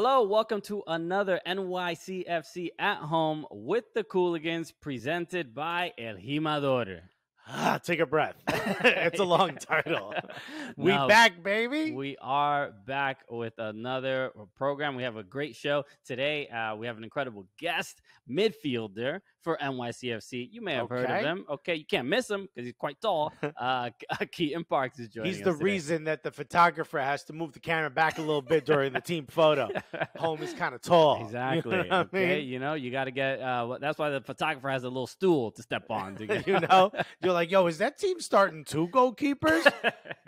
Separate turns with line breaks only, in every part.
Hello, welcome to another NYCFC at home with the Cooligans presented by El Jimador.
Ah, take a breath. it's a long title. we
No,
back, baby.
We are back with another program. We have a great show today. Uh, we have an incredible guest, midfielder for NYCFC. You may have heard of
Okay.
him. Okay, you can't miss him because he's quite tall. Uh, Keaton Parks is joining
He's the reason that the photographer has to move the camera back a little bit during the team photo. Home is kind of tall.
Exactly.
You know what I
okay.
mean?
You know, you got to get. Uh, that's why the photographer has a little stool to step on. To get,
you know, you're like, yo, is that team starting two goalkeepers?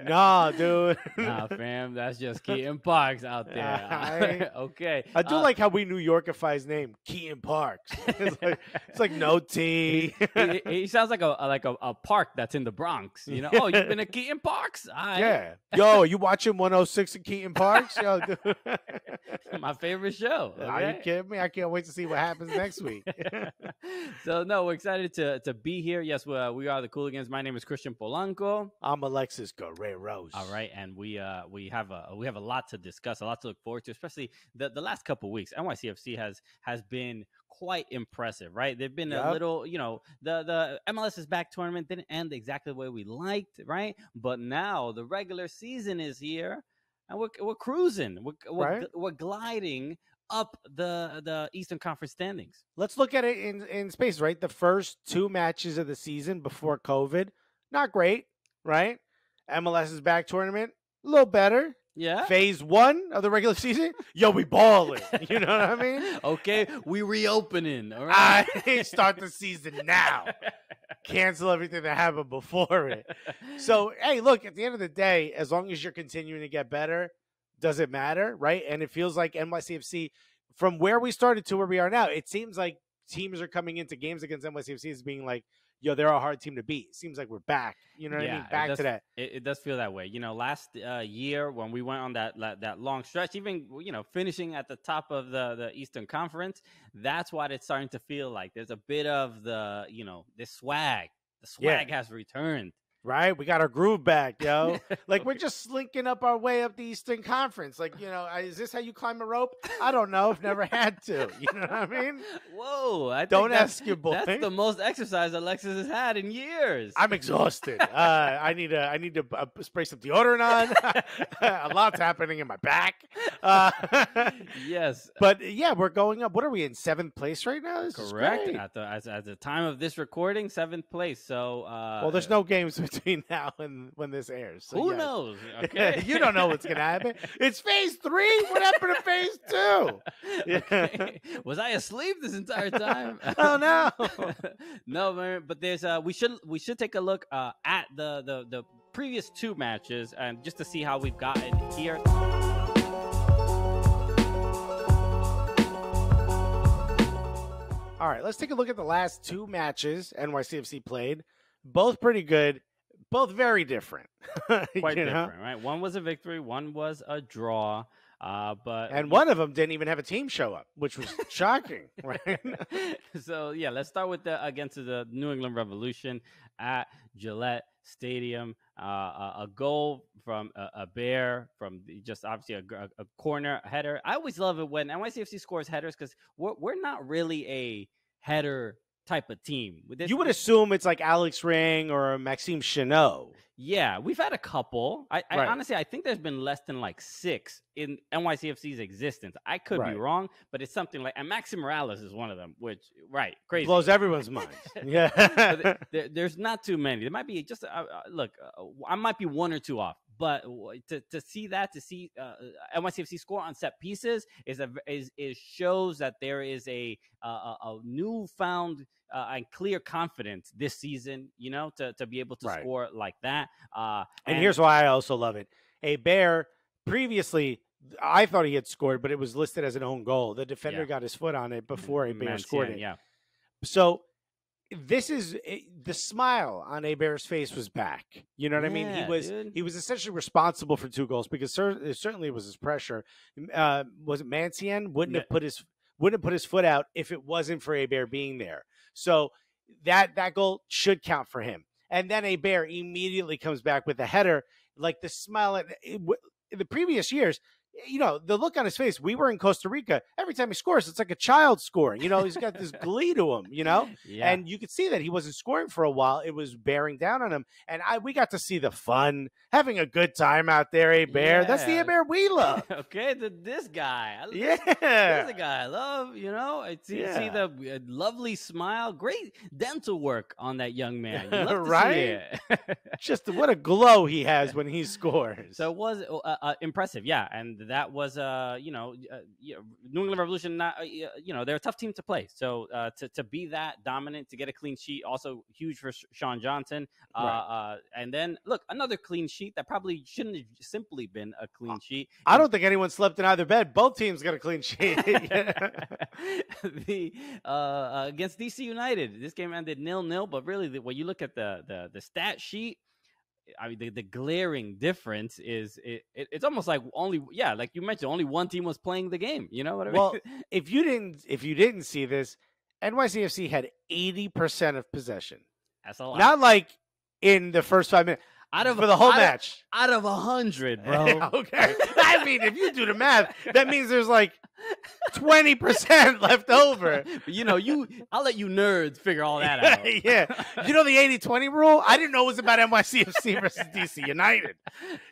nah, dude.
nah, fam, that's just Keaton Parks out there.
I-
okay.
I do
uh,
like how we New Yorkify his name, Keaton Parks. it's, like, it's like no tea.
he, he- he sounds like a like a, a park that's in the Bronx. You know, oh, you've been at Keaton Parks. Right.
yeah. Yo, you watching 106 in Keaton Parks? Yo,
my favorite show.
Are you
okay?
kidding me? I can't wait to see what happens next week.
so no, we're excited to to be here. Yes, we, uh, we are the Cooligans. My name is Christian Polanco.
I'm Alexis Guerreros.
All right, and we uh we have a we have a lot to discuss, a lot to look forward to, especially the the last couple weeks. NYCFC has has been quite impressive, right? They've been a little, you know, the the MLS is back tournament didn't end exactly the way we liked, right? But now the regular season is here, and we're we're cruising, we're we're,
Right.
we're gliding up the the Eastern Conference standings.
Let's look at it in, in space, right? The first two matches of the season before COVID, not great, right? MLS's back tournament, a little better.
Yeah.
Phase one of the regular season, yo, we balling. You know what I mean?
okay, we reopening. All right.
I start the season now. Cancel everything that happened before it. So, hey, look, at the end of the day, as long as you're continuing to get better, does it matter, right? And it feels like NYCFC, from where we started to where we are now, it seems like teams are coming into games against NYCFC as being like, yo, they're a hard team to beat. Seems like we're back. You know what I mean? Back
does-
to that.
it, it does feel that way. You know, last uh, year when we went on that, that that long stretch, even you know finishing at the top of the the Eastern Conference, that's what it's starting to feel like. There's a bit of the you know this swag. The
Yeah.
swag has returned.
Right? We got our groove back, yo. Like we're just slinking up our way up the Eastern Conference. Like, you know, is this how you climb a rope? I don't know. I've never had to. You know what I mean?
Whoa! I
Don't ask your boy.
That's the most exercise Alexis has had in years.
I'm exhausted. Uh, I need to. I need to uh, spray some deodorant on. a lot's happening in my back. Uh,
yes,
but yeah, we're going up. What are we in seventh place right now? This
correct. At the as, at the time of this recording, seventh place. So uh,
Well, there's no games between now and when this airs. So
who
yes.
knows? Okay,
you don't know what's gonna happen. It's phase three. What happened to phase two?
Okay. Was I asleep this entire time?
Oh no.
no, man. But there's uh, we should we should take a look uh at the the the previous two matches and just to see how we've gotten here.
All right, let's take a look at the last two matches NYCFC played. Both pretty good, both very different.
Quite
you know?
different, right? One was a victory, one was a draw. Uh, but
And one of them didn't even have a team show up, which was shocking, right?
so yeah, let's start with the against the New England Revolution at Gillette Stadium. Uh, a, a goal from a, Hebér from the, just obviously a, a, a corner header. I always love it when NYCFC scores headers because we're we're not really a header type of team. This-
you would assume it's like Alex Ring or Maxime Chanot.
yeah, we've had a couple. I, I
Right.
honestly, I think there's been less than like six in NYCFC's existence. I could be wrong, but it's something like and Maxi Moralez is one of them. Which right, crazy.
Blows everyone's
mind.
Yeah.
there, there's not too many. There might be just uh, uh, look. Uh, I might be one or two off, but to, to see that to see uh, NYCFC score on set pieces is a is is shows that there is a a, a newfound uh, and clear confidence this season. You know, to to be able to
Right.
score like that. Uh,
and here's why I also love it. Hebér previously I thought he had scored, but it was listed as an own goal. The defender
Yeah.
got his foot on it before Hebér scored it.
Yeah,
So this is eh, the smile on Hebér's face was back. You know what I mean? He was
dude.
he was essentially responsible for two goals because it certainly was his pressure. Uh, was it Mancienne wouldn't
Ma-
have put his wouldn't have put his foot out if it wasn't for Hebér being there. So that that goal should count for him. And then Hebér immediately comes back with a header, like the smile. At, it, w- in the previous years, you know, the look on his face. We were in Costa Rica. Every time he scores, it's like a child scoring. You know, he's got this glee to him. You know,
Yeah.
and you could see that he wasn't scoring for a while. It was bearing down on him, and I we got to see the fun, having a good time out there. Hebér. That's the
Yeah.
Hebér we love.
okay, the, this guy. I,
yeah.
This is the guy I love, you know. I see, see the uh, lovely smile, great dental work on that young man. You love to see
Right? Just what a glow he has when he scores.
So it was uh, uh, impressive, yeah, and that was, uh, you know, uh, you know, New England Revolution. Not, uh, you know, they're a tough team to play. So uh, to to be that dominant, to get a clean sheet, also huge for Sean Johnson. Uh,
Right.
uh, and then look, another clean sheet that probably shouldn't have simply been a clean sheet.
I don't think anyone slept in either bed. Both teams got a clean sheet.
the against DC United, this game ended nil nil. But really, the, when you look at the the, the stat sheet, I mean, the, the glaring difference is it, it, it's almost like only yeah, like you mentioned, only one team was playing the game. You know what I mean?
Well, if you didn't, if you didn't see this, NYCFC had eighty percent of possession.
that's a lot.
Not like in the first five minutes
out of
for the whole
out of-
match.
out of a hundred, bro.
okay. I mean, if you do the math, that means there's like twenty percent left over.
But, you know, you I'll let you nerds figure all that out.
yeah. You know the 80-20 rule? I didn't know it was about NYCFC versus DC United.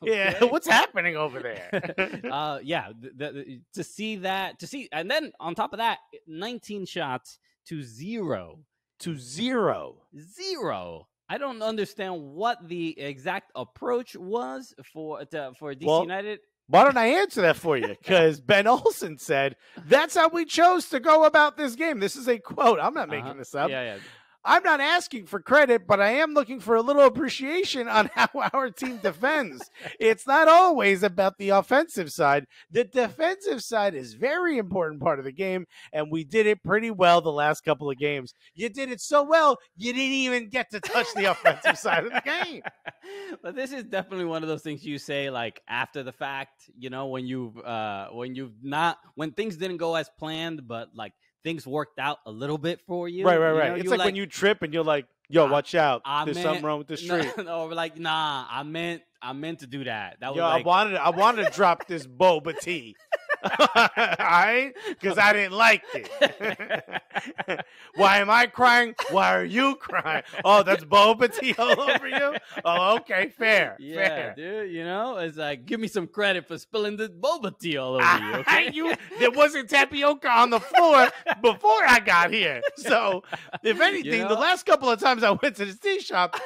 Yeah.
Okay.
What's happening over there?
uh, yeah, th- th- th- to see that, to see, and then on top of that, 19 shots to zero,
to zero.
zero. I don't understand what the exact approach was for to, for DC
Well,
United.
Why don't I answer that for you? Because Ben Olsen said that's how we chose to go about this game. This is a quote. I'm not making
Uh-huh.
this up.
Yeah, yeah.
I'm not asking for credit, but I am looking for a little appreciation on how our team defends. it's not always about the offensive side. The defensive side is very important part of the game, and we did it pretty well the last couple of games. You did it so well, you didn't even get to touch the offensive side of the game.
but this is definitely one of those things you say like after the fact, you know, when you've uh when you've not when things didn't go as planned, but like things worked out a little bit for you.
right, right,
you
right.
know,
it's
you're
like, when you trip and you're like, "Yo,
I-
watch out!
I
There's
meant-
something wrong with the
No,
street."
no, we're like, nah, I meant I meant to do that. That was
Yo,
like
I wanted, I wanted to drop this boba tea. Right, because I didn't like it. Why am I crying? Why are you crying? Oh, that's boba tea all over you. Oh, okay, fair,
Yeah,
fair.
dude. You know, it's like give me some credit for spilling the boba tea all over you. Okay,
you- there wasn't tapioca on the floor before I got here. So, if anything, the
know?
last couple of times I went to the tea shop,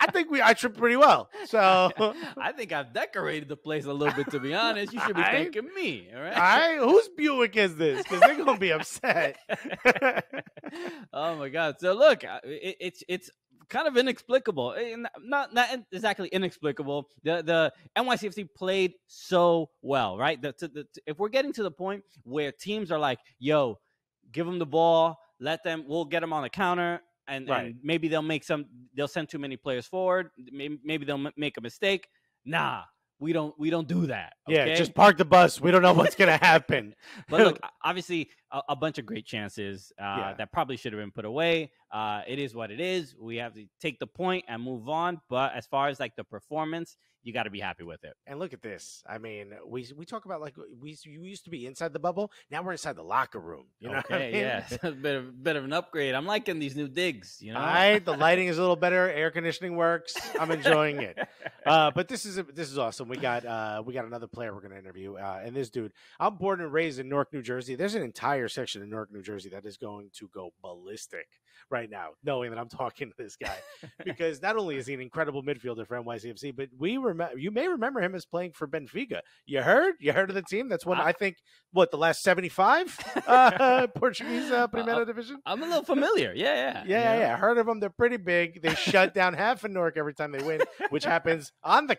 I think we I tripped pretty well. So,
I think I've decorated the place a little bit. To be honest, you should be
I-
thanking me. All right.
all right, whose Buick is this? Because they're gonna be upset.
oh my god! So look, it, it's it's kind of inexplicable. Eh, Not not exactly inexplicable. The the NYCFC played so well, right? The, to, the, to- if we're getting to the point where teams are like, "Yo, give them the ball, let them, we'll get them on the counter." And,
Right.
and maybe they'll make some. They'll send too many players forward. Maybe, maybe they'll m- make a mistake. Nah, we don't. We don't do that.
Yeah, just park the bus. We don't know what's gonna happen.
But look, obviously, a, a bunch of great chances uh,
Yeah.
that probably should have been put away. Uh, it is what it is. We have to take the point and move on. But as far as like the performance, you got to be happy with it.
And look at this. I mean, we we talk about like we you used to be inside the bubble. Now we're inside the locker room. You know
okay,
I mean?
yeah, a bit of bit of an upgrade. I'm liking these new digs. You know,
All right, the lighting is a little better. Air conditioning works. I'm enjoying it. Uh, but this is this is awesome. We got uh, we got another player we're going to interview, uh, and this dude. I'm born and raised in Newark, New Jersey. There's an entire section in Newark, New Jersey that is going to go ballistic right now, knowing that I'm talking to this guy, because not only is he an incredible midfielder for NYCFC, but we remember you may remember him as playing for Benfica. You heard? You heard of the team? That's one
I-
I think what the last 75 uh, Portuguese uh, Primera Division.
I'm a little familiar. Yeah, yeah,
Yeah, yeah, yeah. Heard of them? They're pretty big. They shut down half of Newark every time they win, which happens on the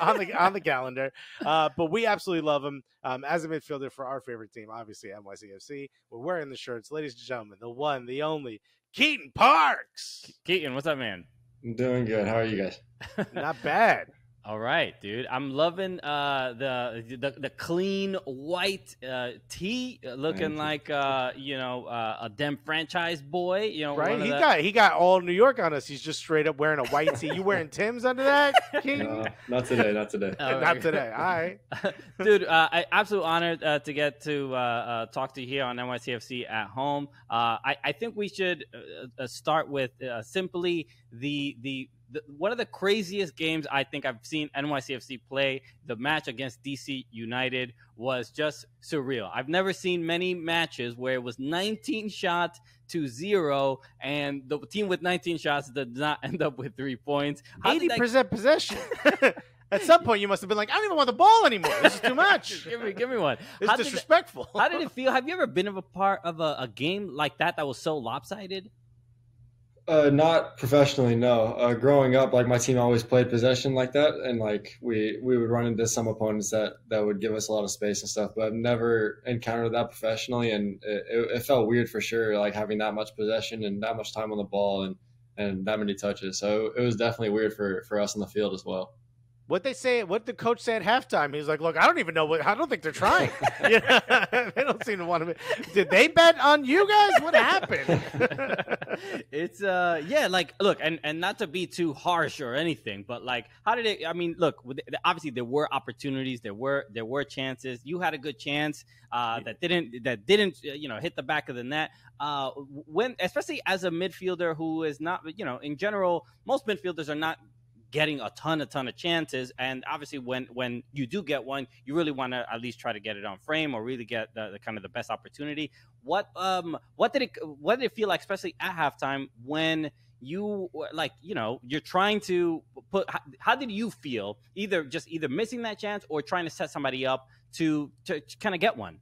on the on the calendar. Uh, but we absolutely love him um, as a midfielder for our favorite team, obviously NYCFC. We're wearing the shirts, ladies and gentlemen. The one, the only, Keaton Parks.
Keaton, what's up, man?
I'm doing good. How are you guys?
Not bad.
All right, dude. I'm loving uh, the, the the clean white uh, tee, uh, looking like uh, you know uh, a dem franchise boy. You know,
right? He
the...
got he got all New York on us. He's just straight up wearing a white tee. You wearing Tim's under that? King?
No, not today. Not today.
not today. All right,
dude. Uh, I absolute honored uh, to get to uh, uh, talk to you here on NYCFC at home. Uh, I, I think we should uh, start with simply the the the, one of the craziest games I think I've seen NYCFC play. The match against DC United was just surreal. I've never seen many matches where it was 19 shots to zero, and the team with 19 shots did not end up with three points.
How 80% that... possession. At some point, you must have been like, "I don't even want the ball anymore. This is too much.
give me, give me one."
It's how disrespectful.
Did, how did it feel? Have you ever been of a part of a, a game like that that was so lopsided?
Uh, not professionally, no. Uh, growing up, like my team always played possession like that, and like we we would run into some opponents that that would give us a lot of space and stuff. But I've never encountered that professionally, and it, it, felt weird for sure, like having that much possession and that much time on the ball and and that many touches. So it was definitely weird for for us on the field as well.
What they say? What the coach said at halftime? He's like, "Look, I don't even know what. I don't think they're trying. you know, they don't seem to want to. Did they bet on you guys? What happened?
it's uh, yeah, like look, and and not to be too harsh or anything, but like, how did it? I mean, look, obviously there were opportunities, there were there were chances. You had a good chance uh, that didn't that didn't uh, you know hit the back of the net. Uh, when especially as a midfielder who is not you know in general, most midfielders are not getting a ton, a ton of chances. And obviously, when when you do get one, you really want to at least try to get it on frame or really get the, the, kind of the best opportunity. What um what did it what did it feel like, especially at halftime when you like you know you're trying to put how, how did you feel either just either missing that chance or trying to set somebody up to to, to kind of get one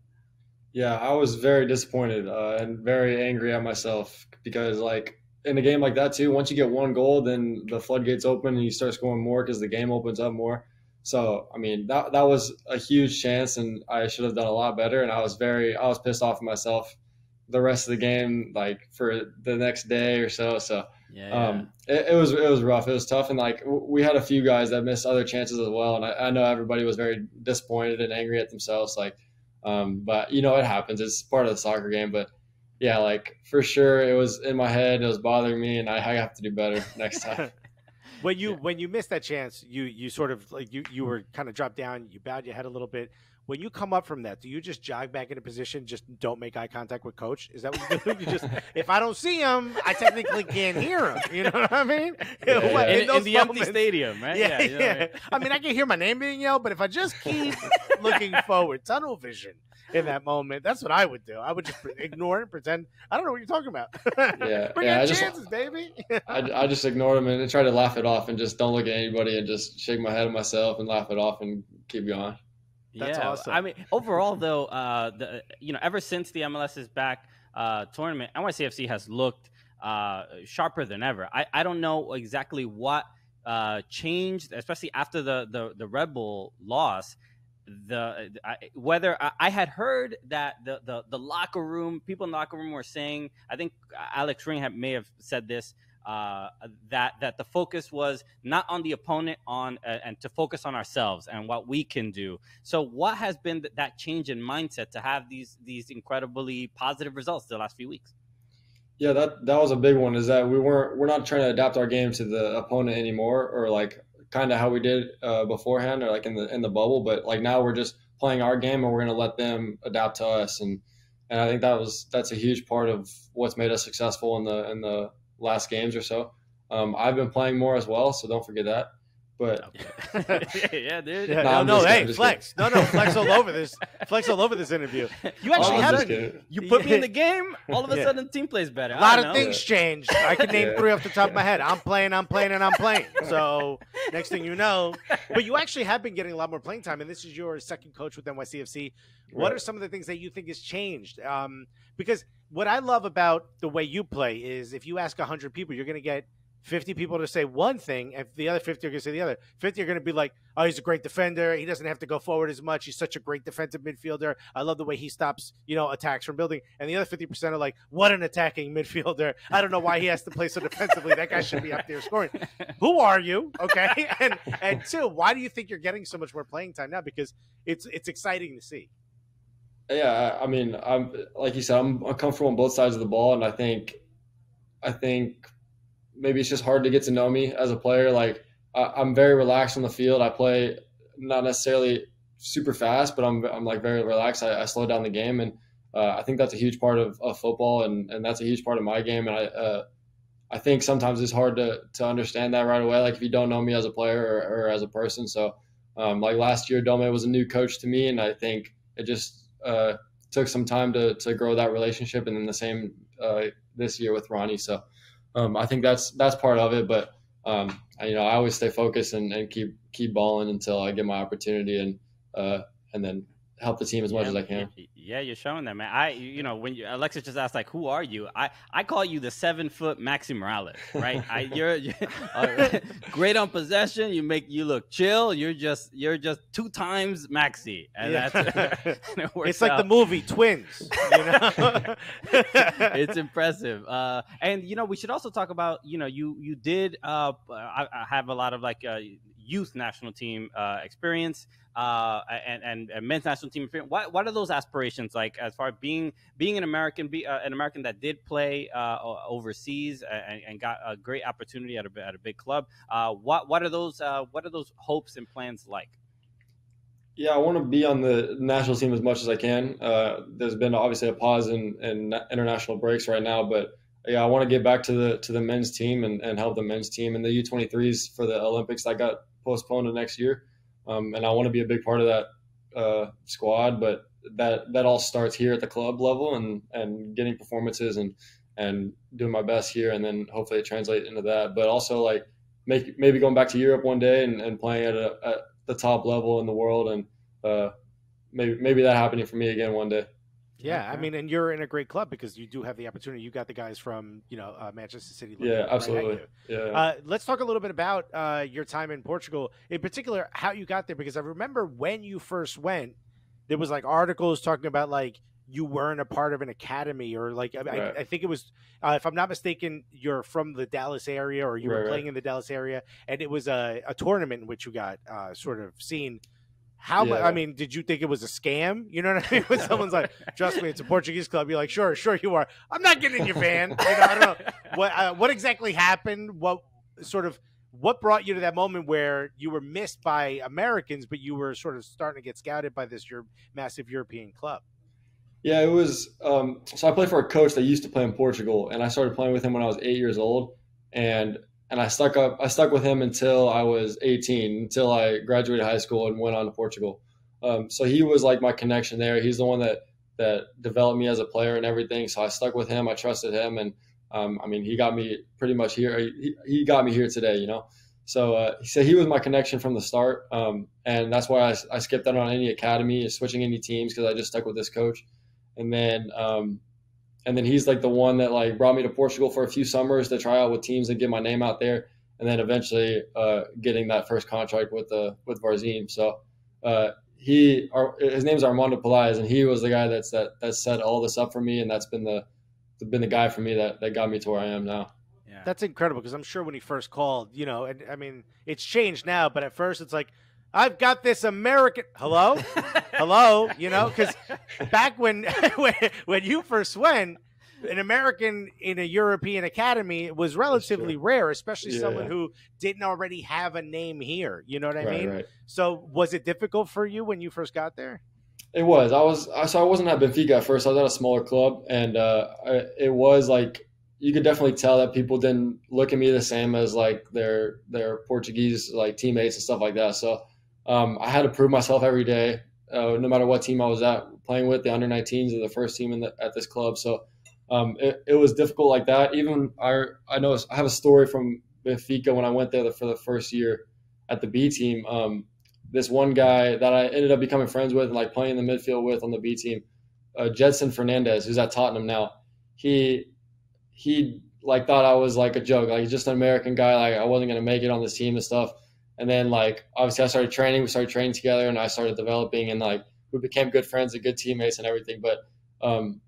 yeah i was very disappointed uh, and very angry at myself because like in a game like that too, once you get one goal, then the floodgates open and you start scoring more because the game opens up more. So I mean that that was a huge chance, and I should have done a lot better. And I was very I was pissed off at myself the rest of the game, like for the next day or so. So yeah, um, it, it, was it was rough. It was tough, and like we had a few guys that missed other chances as well. And I, I know everybody was very disappointed and angry at themselves. Like, um, but you know it happens. It's part of the soccer game, but yeah, like for sure, it was in my head. It was bothering me, and I, I have to do better next time.
when you yeah. when you missed that chance, you you sort of like you you were kind of dropped down. You bowed your head a little bit. When you come up from that, do you just jog back into position? Just don't make eye contact with coach. Is that what you do? You just if I don't see him, I technically can't hear him. You know what I mean?
Yeah, yeah. In, in, the moments, empty stadium, right?
Yeah, yeah. You know yeah. I, mean? I mean, I can hear my name being yelled, but if I just keep looking forward, tunnel vision in that moment. That's what I would do. I would just ignore it, pretend I don't know what you're talking about.
Yeah,
bring
yeah,
your
just,
chances, baby.
I, I just ignore them and try to laugh it off and just don't look at anybody and just shake my head at myself and laugh it off and keep going.
That's
yeah,
awesome.
I mean, overall though, uh, the you know, ever since the MLS is back uh, tournament, NYCFC has looked uh, sharper than ever. I, I don't know exactly what uh, changed, especially after the the, the Red Bull loss the I, whether I, I, had heard that the, the the locker room people in the locker room were saying I think Alex Ring had, may have said this uh, that that the focus was not on the opponent on uh, and to focus on ourselves and what we can do. So what has been th- that change in mindset to have these these incredibly positive results the last few weeks?
Yeah, that that was a big one. Is that we weren't we're not trying to adapt our game to the opponent anymore, or like kind of how we did uh, beforehand or like in the in the bubble. But like now we're just playing our game and we're going to let them adapt to us. And and I think that was that's a huge part of what's made us successful in the in the last games or so. Um, I've been playing more as well, so don't forget that. But
yeah, dude.
Yeah, no, no, hey, flex. No, no, flex all over this. Flex all over this interview. You actually have
been, You put me in the game. All of a sudden, team plays better.
A lot of know. things changed. I can name yeah. three off the top of my head. I'm playing. I'm playing, and I'm playing. So next thing you know, but you actually have been getting a lot more playing time, and this is your second coach with NYCFC. What right. are some of the things that you think has changed? Um, because what I love about the way you play is if you ask hundred people, you're going to get 50 people to say one thing, and the other 50 are going to say the other. 50 are going to be like, oh, he's a great defender. He doesn't have to go forward as much. He's such a great defensive midfielder. I love the way he stops, you know, attacks from building. And the other 50% are like, what an attacking midfielder. I don't know why he has to play so defensively. That guy should be up there scoring. Who are you? Okay. And and two, why do you think you're getting so much more playing time now? Because it's it's exciting to see.
Yeah, I mean, I'm like you said, I'm comfortable on both sides of the ball, and I think, I think maybe it's just hard to get to know me as a player. Like I, am very relaxed on the field. I play not necessarily super fast, but I'm I'm like very relaxed. I, I slow down the game, and uh, I think that's a huge part of, of football, and, and that's a huge part of my game. And I uh, I think sometimes it's hard to to understand that right away. Like if you don't know me as a player or, or as a person. So um, like last year, Dome was a new coach to me, and I think it just uh, took some time to to grow that relationship. And then the same uh, this year with Ronny. So um, I think that's that's part of it. But um, I, you know, I always stay focused and, and keep keep balling until I get my opportunity, and uh, and then help the team as much
yeah,
as I can.
Yeah, you're showing that, man. I, you know, when you, Alexis just asked, like, who are you? I, I call you the seven foot Maxi Moralez, right? I, you're, you're uh, great on possession. You make you look chill. You're just, you're just two times Maxi, and yeah. that's
it it's like out. the movie Twins. You know,
it's impressive. Uh, and you know, we should also talk about, you know, you you did uh, I, I have a lot of like uh, youth national team uh, experience uh, and, and, and men's national team experience. What what are those aspirations like as far as being being an American, be, uh, an American that did play uh, overseas and, and, got a great opportunity at a at a big club? Uh, what what are those uh, what are those hopes and plans like?
Yeah, I want to be on the national team as much as I can. There's been obviously a pause in, in international breaks right now, but yeah, I want to get back to the to the men's team and, and help the men's team and the U23s for the Olympics that got postponed to next year. Um, and I want to be a big part of that uh, squad. But that that all starts here at the club level and and getting performances and and doing my best here, and then hopefully it translates into that. But also like make maybe going back to Europe one day and, and playing at, a, at the top level in the world, and uh, maybe maybe that happening for me again one day.
Yeah, I mean, and you're in a great club because you do have the opportunity. You got the guys from you know uh, Manchester City.
Yeah, absolutely.
Right yeah. Uh, let's talk a little bit about uh, your time in Portugal, in particular, how you got there. Because I remember when you first went, there was like articles talking about like you weren't a part of an academy or like I, right. I, I think it was uh, if I'm not mistaken, you're from the Dallas area or you right, were playing in the Dallas area, and it was a, a tournament in which you got uh, sort of seen how yeah. I mean, did you think it was a scam? You know what I mean? When someone's like, "Trust me, it's a Portuguese club," you're like, "Sure, sure, you are." I'm not getting in your van. You know, I don't know what uh, what exactly happened. What sort of what brought you to that moment where you were missed by Americans, but you were sort of starting to get scouted by this your massive European club?
Yeah, it was. Um, so I played for a coach that used to play in Portugal, and I started playing with him when I was eight years old. And and I stuck up. I stuck with him until I was 18, until I graduated high school and went on to Portugal. Um, so he was like my connection there. He's the one that that developed me as a player and everything. So I stuck with him. I trusted him, and um, I mean, he got me pretty much here. He, he got me here today, you know. So uh, he said he was my connection from the start, um, and that's why I, I, skipped out on any academy, switching any teams because I just stuck with this coach. And then um, and then he's like the one that like brought me to Portugal for a few summers to try out with teams and get my name out there, and then eventually uh, getting that first contract with the uh, with Varzim. So uh, he, our, his name's Armando Pelaez, and he was the guy that's that that set all this up for me, and that's been the been the guy for me that that got me to where I am now.
Yeah. That's incredible because I'm sure when he first called, you know, and I mean, it's changed now, but at first it's like, I've got this American. Hello, hello. You know, because back when, when when you first went, an American in a European academy was relatively rare, especially yeah. someone who didn't already have a name here. You know what I right, mean? Right. So, was it difficult for you when you first got there?
It was. I was. I, so I wasn't at Benfica at first. I was at a smaller club, and uh, I, it was like you could definitely tell that people didn't look at me the same as like their their Portuguese like teammates and stuff like that. So um, I had to prove myself every day, uh, no matter what team I was at playing with, the under 19s are the first team in the, at this club. So um, it, it, was difficult like that. Even I, I know I have a story from Benfica when I went there for the first year at the B team. Um, this one guy that I ended up becoming friends with like playing the midfield with on the B team, uh, Gedson Fernandes, who's at Tottenham now. He he like thought I was like a joke, like just an American guy, like I wasn't gonna make it on this team and stuff. And then like obviously I started training, we started training together, and I started developing, and like we became good friends and good teammates and everything. But um,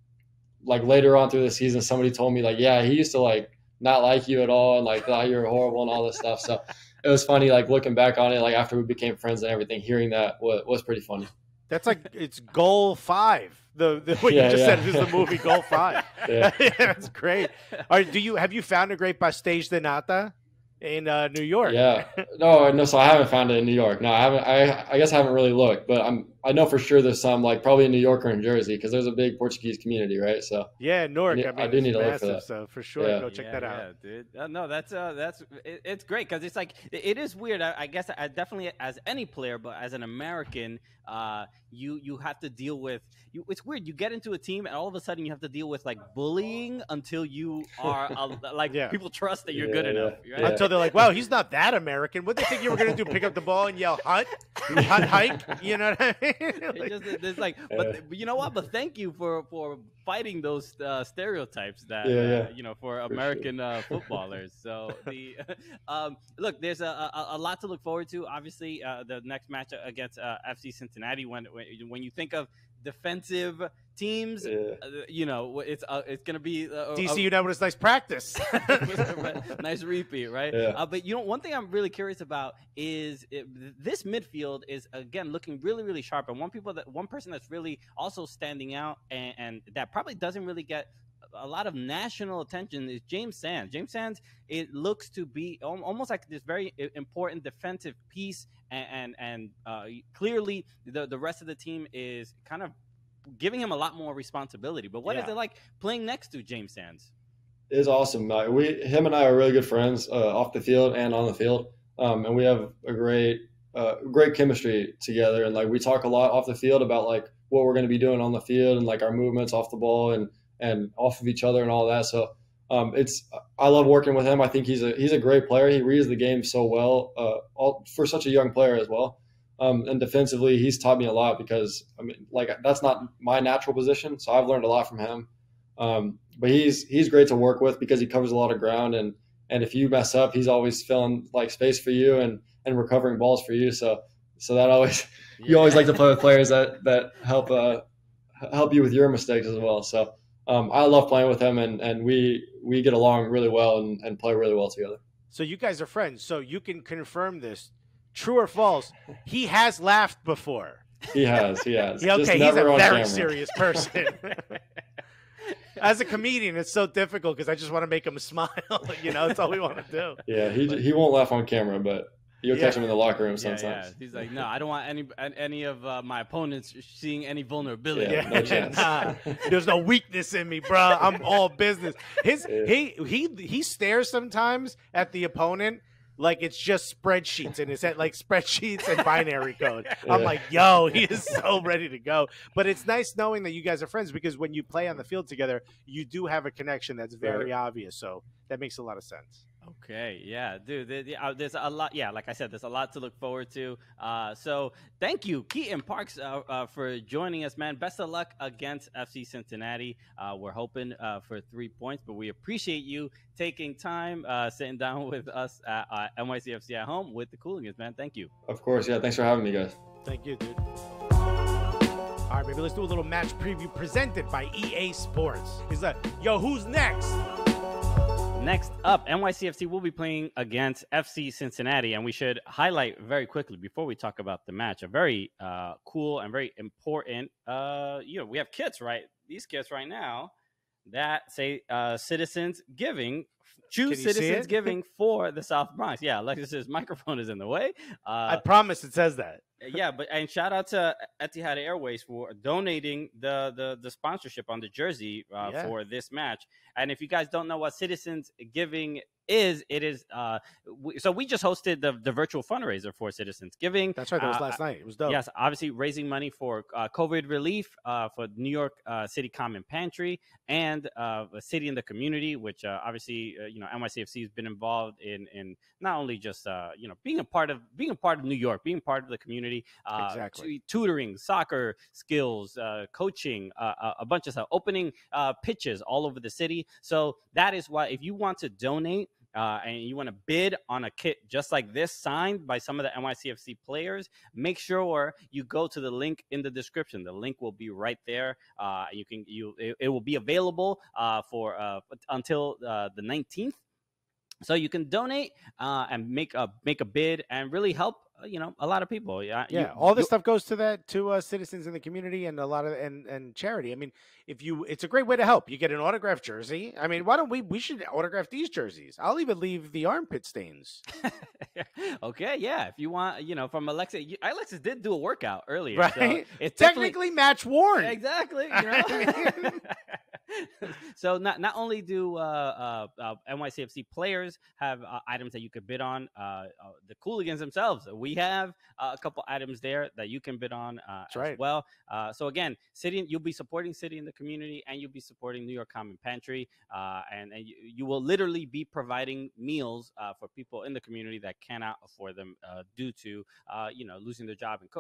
like later on through the season, somebody told me like, yeah, he used to like not like you at all and like thought you were horrible and all this stuff. So it was funny, like looking back on it, like after we became friends and everything, hearing that was, was pretty funny.
That's like it's goal five. The, the what
Yeah,
you just
yeah.
said is the movie Goal Five.
Yeah.
That's great. Are, do you have you found a great pastel de nata in uh, New York?
Yeah. No, no. So I haven't found it in New York. No, I haven't. I I guess I haven't really looked, but I'm. I know for sure there's some like probably in New York or in Jersey because there's a big Portuguese community, right? So
Yeah, Newark.
Yeah,
I, mean,
I do
it's
need to look for that.
So for sure,
Yeah.
go check
yeah,
that out.
Yeah, dude. Uh, no, that's uh, that's it, it's great because it's like it, it is weird. I, I guess I definitely as any player, but as an American, uh, you you have to deal with. You, it's weird. You get into a team and all of a sudden you have to deal with like bullying until you are uh, like
Yeah.
people trust that you're
Yeah,
good
yeah,
enough. Right?
yeah.
Until they're like, "Wow, he's not that American." What do you think you were gonna do? Pick up the ball and yell "hut, hut, hike"? You know what I mean?
It
Like-
just it's like, but, but you know what? But thank you for for fighting those uh, stereotypes that
Yeah,
uh, you know for
sure.
American uh, footballers. So the um, look, there's a, a, a lot to look forward to. Obviously, uh, the next match against uh, FC Cincinnati. When when you think of defensive teams,
yeah.
uh, you know it's uh, it's gonna be uh, a-
DC United was nice practice.
nice repeat, right?
Yeah.
Uh, but you know, one thing I'm really curious about is it, this midfield is again looking really, really sharp. And one people that one person that's really also standing out and, and that probably doesn't really get a lot of national attention is James Sands. James Sands, it looks to be almost like this very important defensive piece, and and, and uh, clearly the the rest of the team is kind of giving him a lot more responsibility. But what is
Yeah.
it like playing next to James Sands?
It is awesome. Uh, we, him and I are really good friends uh, off the field and on the field, um, and we have a great, uh, great chemistry together. And like we talk a lot off the field about like what we're going to be doing on the field and like our movements off the ball and and off of each other and all that. So um, it's I love working with him. I think he's a he's a great player. He reads the game so well, uh, all, for such a young player as well. Um, and defensively, he's taught me a lot because I mean, like that's not my natural position, so I've learned a lot from him. Um, but he's he's great to work with because he covers a lot of ground and and if you mess up, he's always filling like space for you and and recovering balls for you. So so that always you always like to play with players that that help uh help you with your mistakes as well. So um, I love playing with him and and we we get along really well and, and play really well together.
so you guys are friends. So you can confirm this, true or false? He has laughed before.
He has, he has.
Yeah,
Just
okay, he's a
on
very
camera.
serious person. As a comedian, it's so difficult because I just want to make him smile. you know, it's all we want to do.
Yeah, he he won't laugh on camera, but you'll catch him in the locker room sometimes.
yeah. He's like, no, I don't want any any of uh, my opponents seeing any vulnerability.
Yeah, no chance.
nah, there's no weakness in me, bro. I'm all business. His
Yeah.
he he he stares sometimes at the opponent like it's just spreadsheets in his head, like spreadsheets and binary code. I'm like, yo, he is so ready to go. But it's nice knowing that you guys are friends because when you play on the field together, you do have a connection that's very obvious. So that makes a lot of sense.
Okay, yeah, dude. there- there- uh, There's a lot. Yeah, like I said, there's a lot to look forward to. Uh, so thank you, Keaton Parks, uh, uh, for joining us, man. Best of luck against FC Cincinnati. Uh, we're hoping uh, for three points, but we appreciate you taking time, uh, sitting down with us at uh, NYCFC at home with the Cooligans, man. Thank you.
Of course, yeah. Thanks for having me, guys.
Thank you, dude. All right, baby, let's do a little match preview presented by EA Sports. He's like, yo, who's next?
Next up, NYCFC will be playing against FC Cincinnati, and we should highlight very quickly before we talk about the match a very uh, cool and very important. Uh, you know, we have kits right. These kits right now that say uh, "Cityzens Giving." Choose
Can you see Cityzens?
Giving for the South Bronx. Yeah, Alexis's microphone is in the way.
I
Uh,
promise it says that.
Yeah, but and shout out to Etihad Airways for donating the the, the sponsorship on the jersey uh,
Yeah.
for this match. And if you guys don't know what Cityzens Giving is, it is uh, we, so we just hosted the the virtual fundraiser for Cityzens Giving.
That's right. That was
Uh,
last night. It was dope.
Yes, obviously raising money for uh, COVID relief uh, for New York uh, City Common Pantry and uh, a city in the community, which uh, obviously uh, you know NYCFC has been involved in in not only just uh, you know being a part of being a part of New York, being part of the community, uh,
Exactly.
tu- tutoring, soccer skills, uh, coaching, uh, a- a bunch of stuff, opening uh, pitches all over the city. So that is why if you want to donate. Uh, and you want to bid on a kit just like this signed by some of the NYCFC players, make sure you go to the link in the description. The link will be right there. Uh, you can you it, it will be available uh, for uh, until uh, the 19th. So you can donate uh, and make a make a bid and really help uh, you know a lot of people. Yeah, you-
Yeah, all this
you-
stuff goes to that to uh, citizens in the community and a lot of and and charity. I mean, if you, it's a great way to help. You get an autographed jersey. I mean, why don't we? We should autograph these jerseys. I'll even leave the armpit stains.
okay, yeah. If you want, you know, from alexa you, Alexis did do a workout earlier, so
Right?
it's
Technically, match worn.
exactly. You know? so not not only do uh, uh, uh, NYCFC players have uh, items that you could bid on, uh, uh, the Cooligans themselves, we have uh, a couple items there that you can bid on uh, as
right.
well. Uh, so again, city, you'll be supporting city in the community, and you'll be supporting New York Common Pantry, uh, and and you, you will literally be providing meals uh, for people in the community that cannot afford them uh, due to uh, you know losing their job and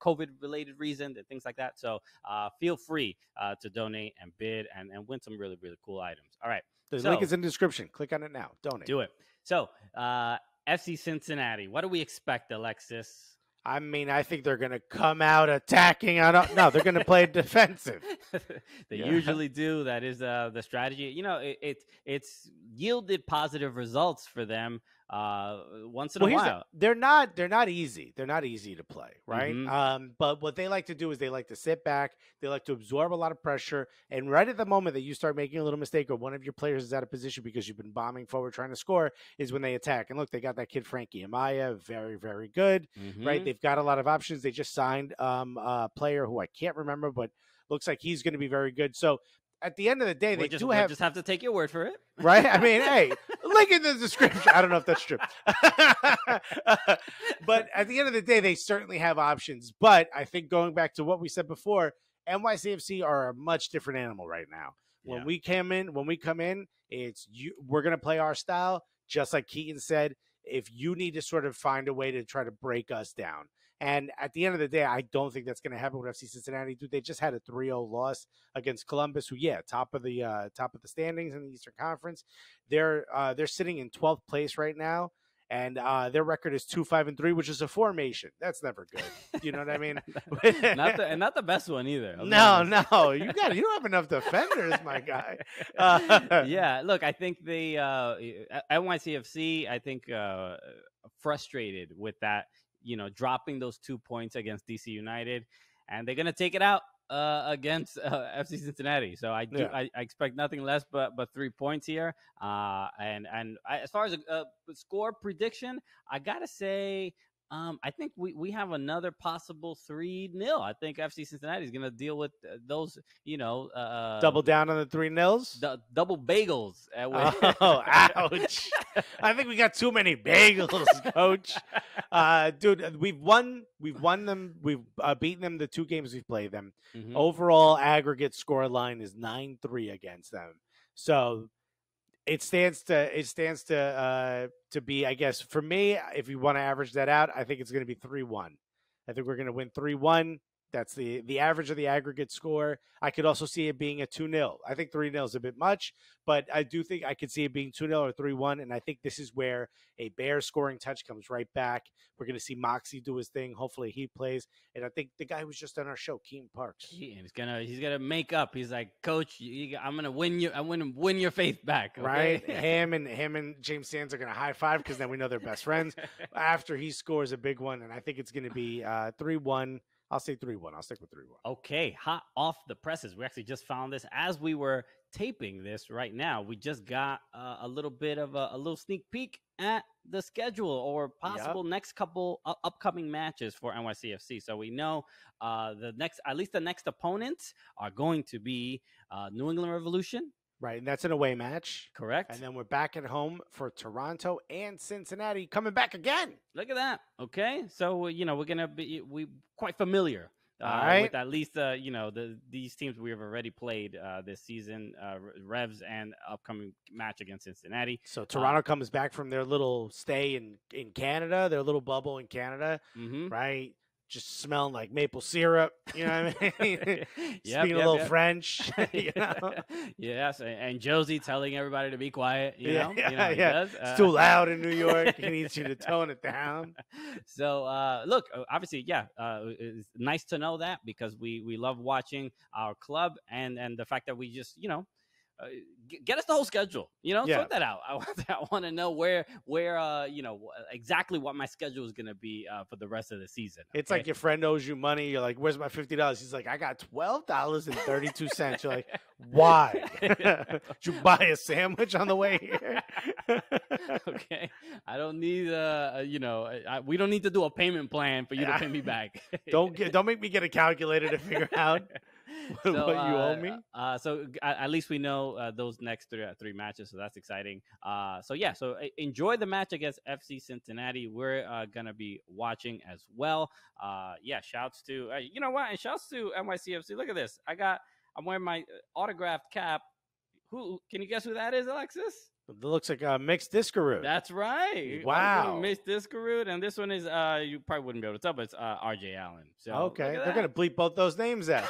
COVID related reasons and things like that. So uh, feel free uh, to donate and bid and, and win some really really cool items. All right,
The
So-
link is in the description. Click on it now. Donate.
do it. So uh, FC Cincinnati, what do we expect, Alexis?
I mean, I think they're going to come out attacking. On no, they're going to play defensive.
they
Yeah.
usually do. That is uh, the strategy. You know, it, it it's yielded positive results for them uh, once in
Well,
a
the-
while.
they're not they're not easy. They're not easy to play, right?
Mhm.
Um, but what they like to do is they like to sit back. They like to absorb a lot of pressure, and right at the moment that you start making a little mistake or one of your players is out of position because you've been bombing forward trying to score, is when they attack. And look, they got that kid Frankie Amaya, very very good, right?
Mhm.
They've got a lot of options. They just signed um, a player who I can't remember, but looks like he's going to be very good. So. At the end of the day,
We
they
just,
do have
just have to take your word for it.
right? I mean, hey, link in the description. I don't know if that's true. but at the end of the day, they certainly have options. But I think going back to what we said before, NYCFC are a much different animal right now. When
Yeah.
we came in, when we come in, it's you we're gonna play our style, just like Keaton said. If you need to sort of find a way to try to break us down. And at the end of the day, I don't think that's going to happen with FC Cincinnati. Dude, they just had a 3-0 loss against Columbus, who yeah, top of the uh, top of the standings in the Eastern Conference. They're uh, they're sitting in 12th place right now, and uh, their record is two five and three, which is a formation. That's never good. You know what I mean?
not the and not the best one either. I'll
no, no, you got you don't have enough defenders, my guy. Uh,
yeah, look, I think the uh, NYCFC, I think uh, frustrated with that, you know, dropping those two points against DC United, and they're gonna take it out uh, against uh, FC Cincinnati. So I do,
Yeah.
I, I expect nothing less but but three points here. Uh, and and I, as far as a, a score prediction, I gotta say. Um, I think we, we have another possible three nil. I think FC Cincinnati is going to deal with uh, those, you know, uh,
Double down on the three nils.
du- double bagels. At
Oh, ouch! I think we got too many bagels, coach. Uh, dude, we've won. We've won them. We've uh, beaten them the two games we've played them.
Mhm.
Overall aggregate score line is nine three against them. So it stands to it stands to uh, to be. I guess for me, if you want to average that out, I think it's going to be three one. I think we're going to win three one. That's the the average of the aggregate score. I could also see it being a 2 0. I think 3 0 is a bit much, but I do think I could see it being 2 0 or 3 1. And I think this is where Hebér scoring touch comes right back. We're going to see Maxi do his thing. Hopefully he plays. And I think the guy who was just on our show, Keaton Parks.
Keaton, he's gonna he's gonna make up. He's like, Coach, you, I'm gonna win you. I'm gonna win your faith back.
Right, him and him and James Sands are going to high five because then we know they're best friends. After he scores a big one, and I think it's going to be uh, three one. I'll say three one. I'll stick with three one.
Okay, hot off the presses. We actually just found this as we were taping this right now. We just got uh, a little bit of a, a little sneak peek at the schedule or possible next couple uh, upcoming matches for NYCFC. So we know uh, the next, at least the next opponents are going to be uh, New England Revolution,
Right, and that's an away match.
correct?
And then we're back at home for Toronto and Cincinnati coming back again.
Look at that. Okay, so uh, you know we're gonna be we quite familiar Uh,
right.
With at least, uh, you know, the these teams we have already played uh, this season, uh, Revs and upcoming match against Cincinnati.
So Toronto comes back from their little stay in in Canada, their little bubble in Canada,
Mm-hmm.
right? Just smelling like maple syrup. You know what I mean?
Yep,
Speaking
yep,
a little
yep.
French. You know?
yes, and, Jozy telling everybody to be quiet. You
Yeah,
know,
yeah,
you know, he
yeah.
does.
It's
Uh,
too loud in New York. He needs you to tone it down.
so uh, look, uh, obviously, yeah, uh, it's nice to know that because we we love watching our club and and the fact that we just you know. Uh, get us the whole schedule, you know,
Yeah.
sort that out. I, want- I want to know where, where, uh, you know, exactly what my schedule is going to be uh, for the rest of the season.
It's like your friend owes you money. You're like, "Where's my fifty dollars?" He's like, "I got twelve dollars and thirty two cents." You're like, "Why? Did you buy a sandwich on the way here?"
okay, I don't need, uh, uh, you know, I- we don't need to do a payment plan for you to pay me back.
don't get, don't make me get a calculator to figure out what
So,
you owe
uh,
me.
Uh, so at, least we know uh, those next three, uh, three matches, so that's exciting. Uh, so yeah, so uh, enjoy the match against FC Cincinnati. We're uh, gonna be watching as well. Uh, yeah, shouts to uh, you know what, and shouts to NYCFC. Look at this, I got I'm wearing my uh, autographed cap. Who can you guess who that is, Alexis?
It looks like a Mix Diskerud.
That's right.
Wow.
Mix Diskerud, and this one is uh you probably wouldn't be able to tell, but it's uh, RJ Allen. So
okay, they're gonna bleep both those names out.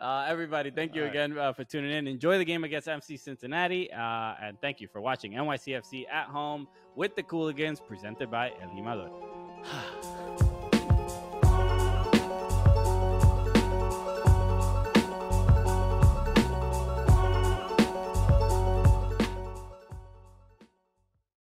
uh, everybody, thank you
All right.
again uh, for tuning in. Enjoy the game against FC Cincinnati, uh, and thank you for watching NYCFC at home with the Cooligans, presented by El Jimador.